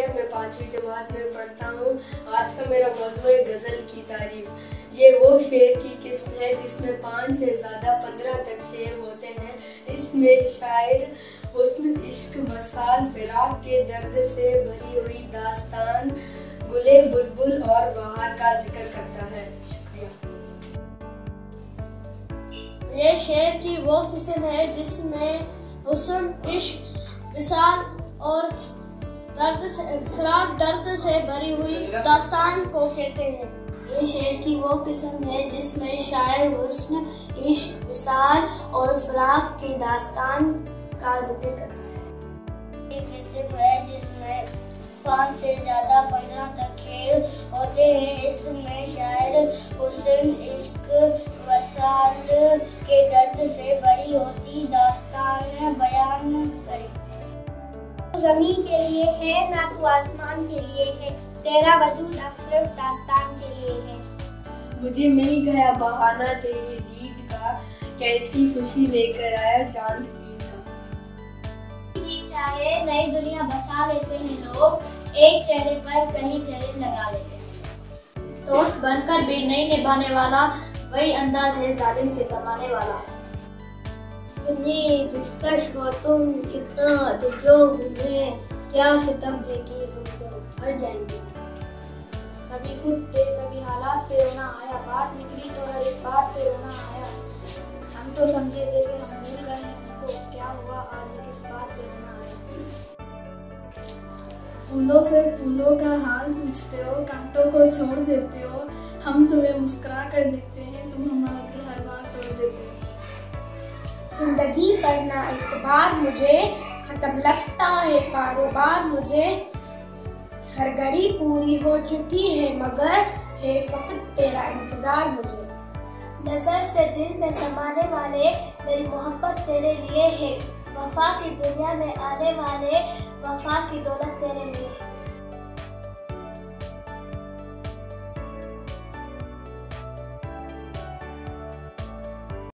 से मैं पांचवी जमात में पढ़ता हूँ। आज का मेरा मौजू है गज़ल की तारीफ़। ये वो शेर की किस्म है जिसमें पाँच से ज़्यादा पंद्रह तक शेर होते हैं। इसमें शायर हुस्न, इश्क वसाल फिराक के दर्द से भरी हुई दास्तान, गुले, बुलबुल और बहार का ज़िक्र करता है। ये शेर की वो किस्म है जिसमें हुसन, इश्क विशाल और दर्द से फराक दर्द से भरी हुई दास्तान को कहते हैं। ये शेर की वो किस्म है जिसमें शायर हुस्न, इश्क मिसाल और फराक की दास्तान का ज़िक्र करता है। है जिसमें पाँच से ज़्यादा पंद्रह तक शेर होते हैं, इसमें शायर हुसन, इश्क वसाल के दर्द से भरी होती दास्तान बयान करें। ज़मीन के लिए है ना तो आसमान के लिए है तेरा वजूद अब सिर्फ़ दास्तान के लिए है। मुझे मिल गया बहाना तेरी दीद का कैसी खुशी लेकर आया चाँद जी चाहे नई दुनिया बसा लेते हैं लोग एक चेहरे पर कई चेहरे लगा लेते हैं। दोस्त बनकर भी नहीं निभाने वाला वही अंदाज है जालिम के जमाने वाला। कितनी दिलकश हो तुम कितना क्या सितम है कि हम मर जाएँगे? कभी खुद पे, कभी हालात पे रोना आया, बात निकली तो हर एक बात पे रोना आया। हम तो समझे थे कि हम भूल गए हैं उनको क्या हुआ, आज किस बात पे रोना आया? फूलों से फूलों का हाल पूछते हो, कांटों को छोड़ देते हो, हम तुम्हें मुस्कुरा कर देखते हैं ज़िंदगी करना इतबार मुझे खत्म लगता है। कारोबार मुझे हर घड़ी पूरी हो चुकी है, मगर है फकत तेरा इंतज़ार मुझे। नज़र से दिल में समाने वाले मेरी मोहब्बत तेरे लिए है। वफा की दुनिया में आने वाले, वफा की दौलत